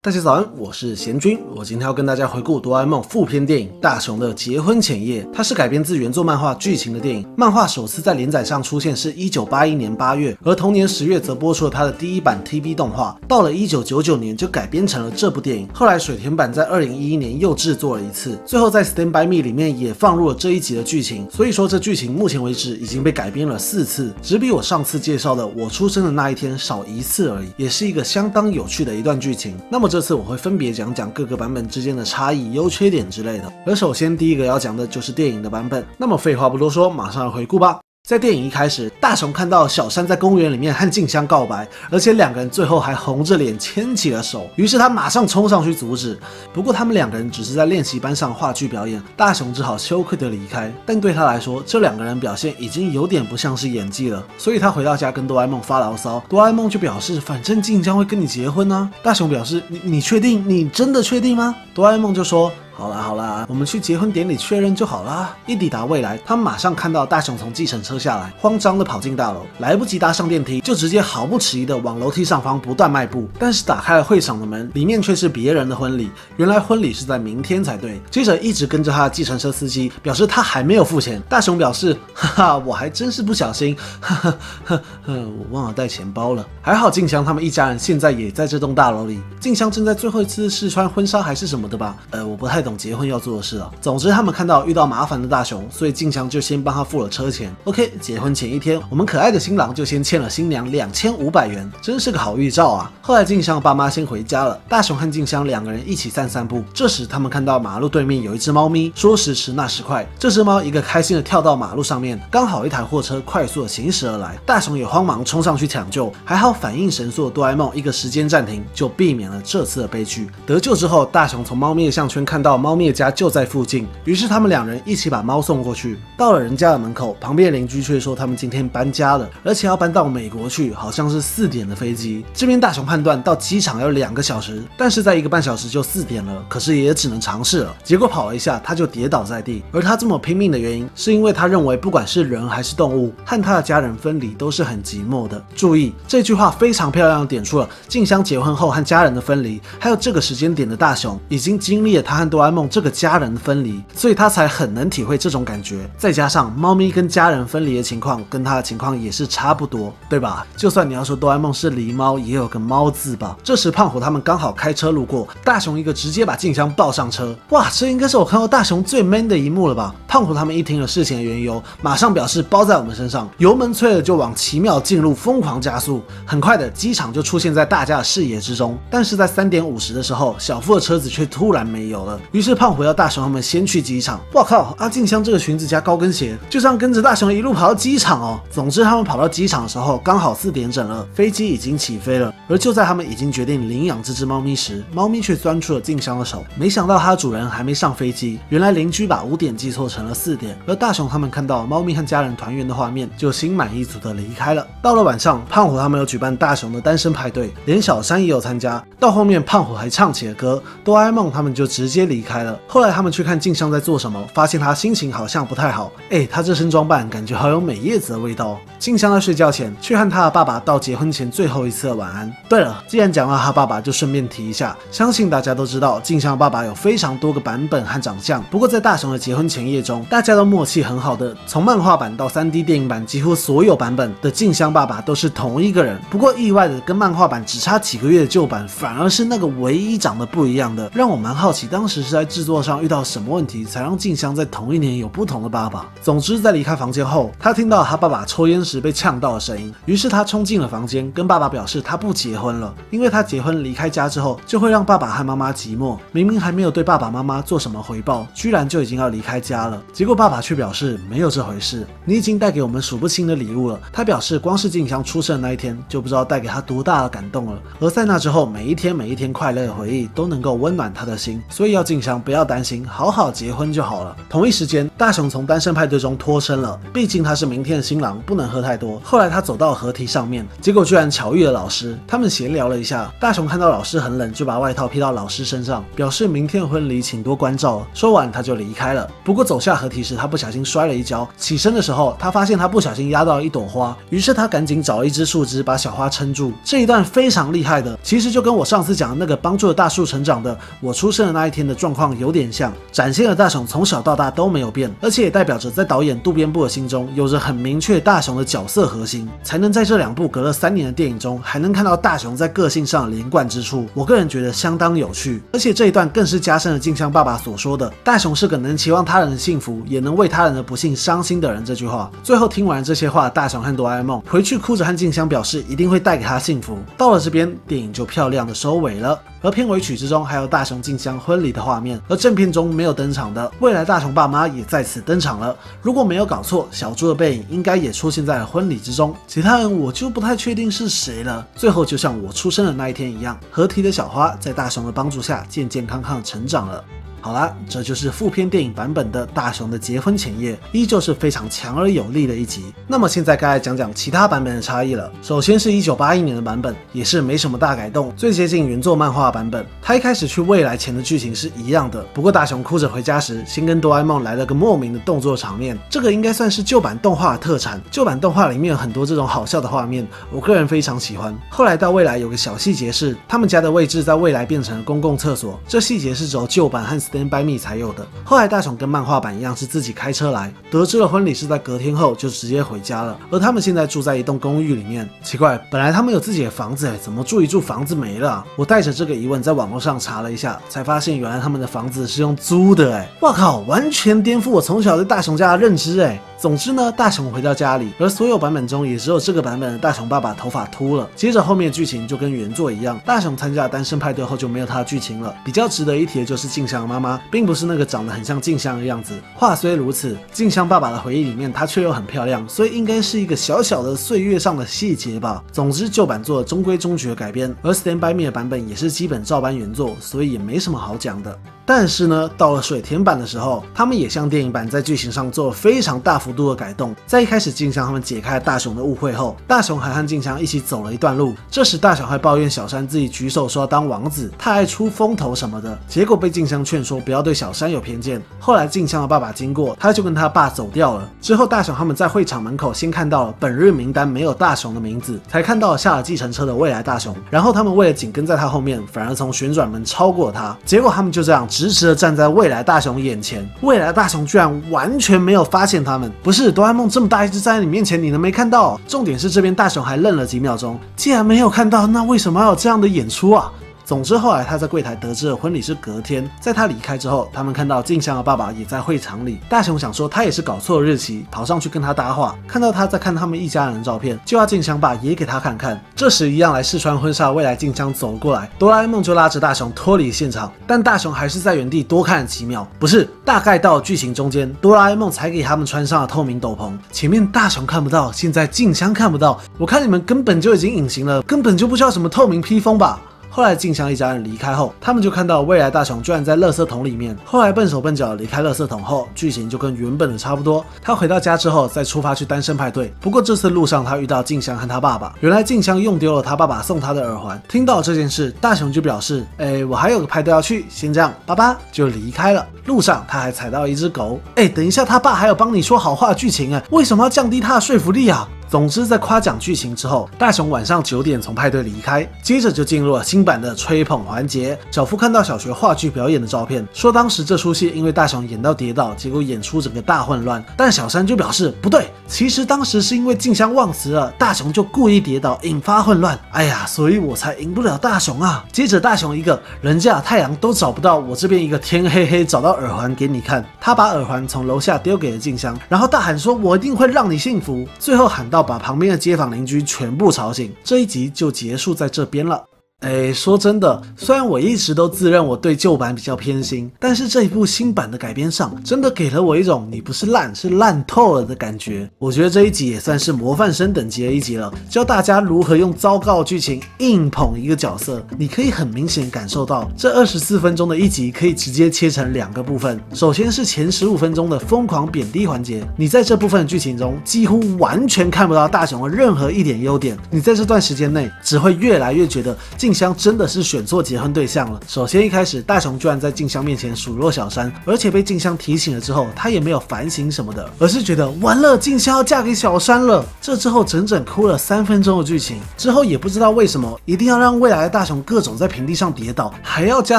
大家早安，我是贤君。我今天要跟大家回顾《哆啦 A 梦》副片电影《大雄的结婚前夜》。它是改编自原作漫画剧情的电影。漫画首次在连载上出现是一九八一年八月，而同年十月则播出了它的第一版 TV 动画。到了一九九九年就改编成了这部电影。后来水田版在二零一一年又制作了一次，最后在《Stand by Me》里面也放入了这一集的剧情。所以说这剧情目前为止已经被改编了四次，只比我上次介绍的我出生的那一天少一次而已，也是一个相当有趣的一段剧情。那么这次我会分别讲讲各个版本之间的差异、优缺点之类的。而首先第一个要讲的就是电影的版本。那么废话不多说，马上来回顾吧。在电影一开始，大雄看到小山在公园里面和静香告白，而且两个人最后还红着脸牵起了手。于是他马上冲上去阻止。不过他们两个人只是在练习班上话剧表演，大雄只好羞愧的离开。但对他来说，这两个人表现已经有点不像是演技了。所以他回到家跟哆啦 A 梦发牢骚，哆啦 A 梦就表示，反正静香会跟你结婚呢。大雄表示，你你确定？你真的确定吗？哆啦 A 梦就说。好啦好啦，我们去结婚典礼确认就好啦。一抵达未来，他马上看到大雄从计程车下来，慌张的跑进大楼，来不及搭上电梯，就直接毫不迟疑的往楼梯上方不断迈步。但是打开了会场的门，里面却是别人的婚礼。原来婚礼是在明天才对。接着一直跟着他的计程车司机表示他还没有付钱。大雄表示，哈哈，我还真是不小心，哈哈哈，我忘了带钱包了。还好静香他们一家人现在也在这栋大楼里。静香正在最后一次试穿婚纱还是什么的吧？呃，我不太懂。结婚要做的事了。总之，他们看到遇到麻烦的大雄，所以静香就先帮他付了车钱。OK，结婚前一天，我们可爱的新郎就先欠了新娘两千五百元，真是个好预兆啊！后来静香爸妈先回家了，大雄和静香两个人一起散散步。这时，他们看到马路对面有一只猫咪，说时迟那时快，这只猫一个开心的跳到马路上面，刚好一台货车快速的行驶而来，大雄也慌忙冲上去抢救，还好反应神速的哆啦 A 梦一个时间暂停，就避免了这次的悲剧。得救之后，大雄从猫咪的项圈看到。猫咪的家就在附近，于是他们两人一起把猫送过去。到了人家的门口，旁边邻居却说他们今天搬家了，而且要搬到美国去，好像是四点的飞机。这边大雄判断到机场要两个小时，但是在一个半小时就四点了，可是也只能尝试了。结果跑了一下，他就跌倒在地。而他这么拼命的原因，是因为他认为不管是人还是动物，和他的家人分离都是很寂寞的。注意这句话非常漂亮点出了静香结婚后和家人的分离，还有这个时间点的大雄已经经历了他和哆啦。梦这个家人的分离，所以他才很能体会这种感觉。再加上猫咪跟家人分离的情况，跟他的情况也是差不多，对吧？就算你要说哆啦 A 梦是狸猫，也有个猫字吧。这时胖虎他们刚好开车路过，大雄一个直接把静香抱上车。哇，这应该是我看到大雄最 man 的一幕了吧？胖虎他们一听了事情的缘由，马上表示包在我们身上，油门催了就往奇妙进入疯狂加速。很快的，机场就出现在大家的视野之中。但是在三点五十的时候，小夫的车子却突然没有了。于是胖虎要大雄他们先去机场。我靠，阿静香这个裙子加高跟鞋，就这样跟着大雄一路跑到机场哦。总之，他们跑到机场的时候，刚好四点整了，飞机已经起飞了。而就在他们已经决定领养这只猫咪时，猫咪却钻出了静香的手。没想到它的主人还没上飞机。原来邻居把五点记错成了四点。而大雄他们看到猫咪和家人团圆的画面，就心满意足的离开了。到了晚上，胖虎他们有举办大雄的单身派对，连小山也有参加。到后面，胖虎还唱起了歌，哆啦 A 梦他们就直接离离开了。后来他们去看静香在做什么，发现她心情好像不太好。哎，她这身装扮感觉好有美叶子的味道。静香在睡觉前去和她的爸爸道结婚前最后一次的晚安。对了，既然讲到她爸爸，就顺便提一下，相信大家都知道静香爸爸有非常多个版本和长相。不过在大雄的结婚前夜中，大家都默契很好的，从漫画版到 3D 电影版，几乎所有版本的静香爸爸都是同一个人。不过意外的，跟漫画版只差几个月的旧版，反而是那个唯一长得不一样的，让我蛮好奇，当时是在制作。上遇到什么问题，才让静香在同一年有不同的爸爸？总之，在离开房间后，他听到他爸爸抽烟时被呛到的声音，于是他冲进了房间，跟爸爸表示他不结婚了，因为他结婚离开家之后，就会让爸爸和妈妈寂寞。明明还没有对爸爸妈妈做什么回报，居然就已经要离开家了。结果爸爸却表示没有这回事，你已经带给我们数不清的礼物了。他表示，光是静香出生那一天，就不知道带给他多大的感动了。而在那之后，每一天每一天快乐的回忆都能够温暖他的心，所以要静。静香不要担心，好好结婚就好了。同一时间，大雄从单身派对中脱身了，毕竟他是明天的新郎，不能喝太多。后来他走到河堤上面，结果居然巧遇了老师。他们闲聊了一下，大雄看到老师很冷，就把外套披到老师身上，表示明天的婚礼请多关照。说完他就离开了。不过走下河堤时，他不小心摔了一跤，起身的时候他发现他不小心压到了一朵花，于是他赶紧找了一只树枝把小花撑住。这一段非常厉害的，其实就跟我上次讲的那个帮助了大树成长的我出生的那一天的状状况有点像，展现了大雄从小到大都没有变，而且也代表着在导演渡边部的心中有着很明确大雄的角色核心，才能在这两部隔了三年的电影中还能看到大雄在个性上连贯之处。我个人觉得相当有趣，而且这一段更是加深了静香爸爸所说的“大雄是个能期望他人的幸福，也能为他人的不幸伤心的人”这句话。最后听完这些话，大雄和哆啦 A 梦回去哭着和静香表示一定会带给他幸福。到了这边，电影就漂亮的收尾了。而片尾曲之中还有大雄静香婚礼的画面，而正片中没有登场的未来大雄爸妈也在此登场了。如果没有搞错，小猪的背影应该也出现在了婚礼之中，其他人我就不太确定是谁了。最后就像我出生的那一天一样，合体的小花在大雄的帮助下健健康康成长了。好啦，这就是副片电影版本的大雄的结婚前夜，依旧是非常强而有力的一集。那么现在该来讲讲其他版本的差异了。首先是一九八一年的版本，也是没什么大改动，最接近原作漫画版本。他一开始去未来前的剧情是一样的，不过大雄哭着回家时，先跟哆啦 A 梦来了个莫名的动作场面，这个应该算是旧版动画的特产。旧版动画里面有很多这种好笑的画面，我个人非常喜欢。后来到未来有个小细节是，他们家的位置在未来变成了公共厕所，这细节是只有旧版和 Stand by Me 才有的。后来大雄跟漫画版一样是自己开车来，得知了婚礼是在隔天后，就直接回家了。而他们现在住在一栋公寓里面，奇怪，本来他们有自己的房子，哎，怎么住一住房子没了？我带着这个疑问在网络上查了一下，才发现原来他们的房子是用租的，哎，我靠，完全颠覆我从小对大雄家的认知，哎。总之呢，大雄回到家里，而所有版本中也只有这个版本的大雄爸爸头发秃了。接着后面剧情就跟原作一样，大雄参加单身派对后就没有他的剧情了。比较值得一提的就是静香妈妈，并不是那个长得很像静香的样子。话虽如此，静香爸爸的回忆里面，她却又很漂亮，所以应该是一个小小的岁月上的细节吧。总之，旧版做了中规中矩的改编，而 Stand by Me 的版本也是基本照搬原作，所以也没什么好讲的。但是呢，到了水田版的时候，他们也像电影版在剧情上做了非常大幅度的改动。在一开始，静香他们解开了大雄的误会后，大雄还和静香一起走了一段路。这时，大雄还抱怨小山自己举手说要当王子，他爱出风头什么的，结果被静香劝说不要对小山有偏见。后来，静香的爸爸经过，他就跟他爸走掉了。之后，大雄他们在会场门口先看到了本日名单没有大雄的名字，才看到了下了计程车的未来大雄。然后他们为了紧跟在他后面，反而从旋转门超过了他。结果他们就这样。直直的站在未来大雄眼前，未来大雄居然完全没有发现他们。不是哆啦 A 梦这么大一只站在你面前，你能没看到？重点是这边大雄还愣了几秒钟，既然没有看到，那为什么要有这样的演出啊？总之，后来他在柜台得知了婚礼是隔天，在他离开之后，他们看到静香的爸爸也在会场里。大雄想说他也是搞错了日期，跑上去跟他搭话，看到他在看他们一家人的照片，就要静香爸也给他看看。这时，一样来试穿婚纱的未来静香走了过来，哆啦 A 梦就拉着大雄脱离现场，但大雄还是在原地多看了几秒。不是，大概到剧情中间，哆啦 A 梦才给他们穿上了透明斗篷。前面大雄看不到，现在静香看不到，我看你们根本就已经隐形了，根本就不需要什么透明披风吧。后来静香一家人离开后，他们就看到未来大雄居然在垃圾桶里面。后来笨手笨脚离开垃圾桶后，剧情就跟原本的差不多。他回到家之后再出发去单身派对，不过这次路上他遇到静香和他爸爸。原来静香用丢了他爸爸送他的耳环。听到这件事，大雄就表示：“哎，我还有个派对要去，先这样，爸爸就离开了。”路上他还踩到一只狗。哎，等一下，他爸还有帮你说好话剧情哎，为什么要降低他的说服力啊？总之，在夸奖剧情之后，大雄晚上九点从派对离开，接着就进入了新版的吹捧环节。小夫看到小学话剧表演的照片，说当时这出戏因为大雄演到跌倒，结果演出整个大混乱。但小山就表示不对，其实当时是因为静香忘词了，大雄就故意跌倒，引发混乱。哎呀，所以我才赢不了大雄啊！接着大雄一个人家太阳都找不到，我这边一个天黑黑找到耳环给你看。他把耳环从楼下丢给了静香，然后大喊说：“我一定会让你幸福。”最后喊到。把旁边的街坊邻居全部吵醒，这一集就结束在这边了。哎，说真的，虽然我一直都自认我对旧版比较偏心，但是这一部新版的改编上，真的给了我一种你不是烂，是烂透了的感觉。我觉得这一集也算是模范生等级的一集了，教大家如何用糟糕剧情硬捧一个角色。你可以很明显感受到，这二十四分钟的一集可以直接切成两个部分。首先是前十五分钟的疯狂贬低环节，你在这部分剧情中几乎完全看不到大雄的任何一点优点，你在这段时间内只会越来越觉得。静香真的是选错结婚对象了。首先一开始，大雄居然在静香面前数落小山，而且被静香提醒了之后，他也没有反省什么的，而是觉得完了，静香要嫁给小山了。这之后整整哭了三分钟的剧情，之后也不知道为什么一定要让未来的大雄各种在平地上跌倒，还要加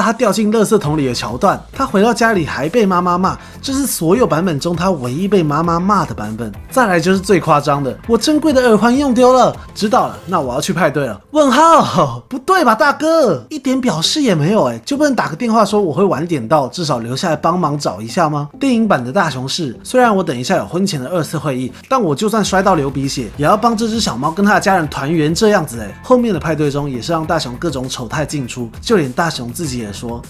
他掉进垃圾桶里的桥段。他回到家里还被妈妈骂，这是所有版本中他唯一被妈妈骂的版本。再来就是最夸张的，我珍贵的耳环用丢了，知道了，那我要去派对了。问号，不对。对吧，大哥，一点表示也没有，哎，就不能打个电话说我会晚点到，至少留下来帮忙找一下吗？电影版的大雄是，虽然我等一下有婚前的二次会议，但我就算摔到流鼻血，也要帮这只小猫跟他的家人团圆这样子，哎，后面的派对中也是让大雄各种丑态尽出，就连大雄自己也说。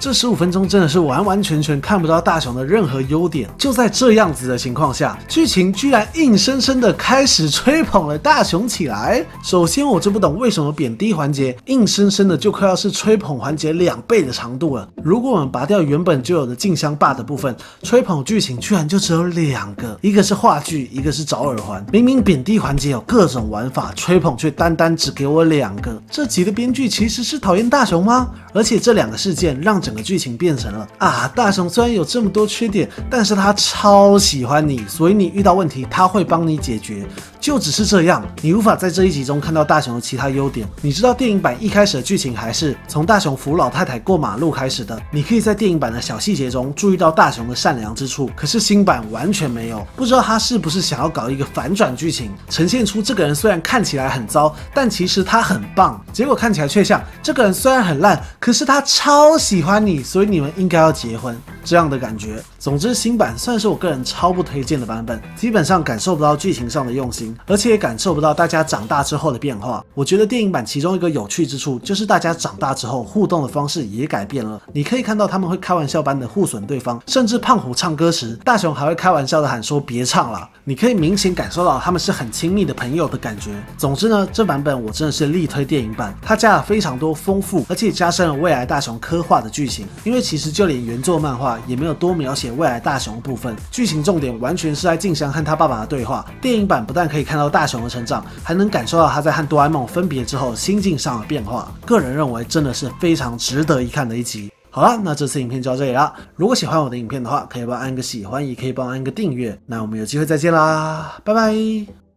这十五分钟真的是完完全全看不到大雄的任何优点。就在这样子的情况下，剧情居然硬生生的开始吹捧了大雄起来。首先，我就不懂为什么贬低环节硬生生的就快要是吹捧环节两倍的长度了。如果我们拔掉原本就有的静香霸的部分，吹捧剧情居然就只有两个，一个是话剧，一个是找耳环。明明贬低环节有各种玩法，吹捧却单单只给我两个。这集的编剧其实是讨厌大。大雄吗？而且这两个事件让整个剧情变成了啊，大雄虽然有这么多缺点，但是他超喜欢你，所以你遇到问题他会帮你解决。就只是这样，你无法在这一集中看到大雄的其他优点。你知道电影版一开始的剧情还是从大雄扶老太太过马路开始的，你可以在电影版的小细节中注意到大雄的善良之处，可是新版完全没有。不知道他是不是想要搞一个反转剧情，呈现出这个人虽然看起来很糟，但其实他很棒，结果看起来却像这个人虽然很烂，可是他超喜欢你，所以你们应该要结婚这样的感觉。总之，新版算是我个人超不推荐的版本，基本上感受不到剧情上的用心，而且也感受不到大家长大之后的变化。我觉得电影版其中一个有趣之处，就是大家长大之后互动的方式也改变了。你可以看到他们会开玩笑般的互损对方，甚至胖虎唱歌时，大雄还会开玩笑的喊说别唱了。你可以明显感受到他们是很亲密的朋友的感觉。总之呢，这版本我真的是力推电影版，它加了非常多丰富，而且加深了未来大雄刻画的剧因为其实就连原作漫画也没有多描写。未来大雄部分剧情重点完全是在静香和他爸爸的对话。电影版不但可以看到大雄的成长，还能感受到他在和哆啦 A 梦分别之后心境上的变化。个人认为真的是非常值得一看的一集。好了，那这次影片就到这里了。如果喜欢我的影片的话，可以帮我按个喜欢，也可以帮我按个订阅。那我们有机会再见啦，拜拜。